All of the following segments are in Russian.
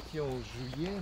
moitié en juillet,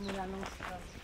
你俩弄死他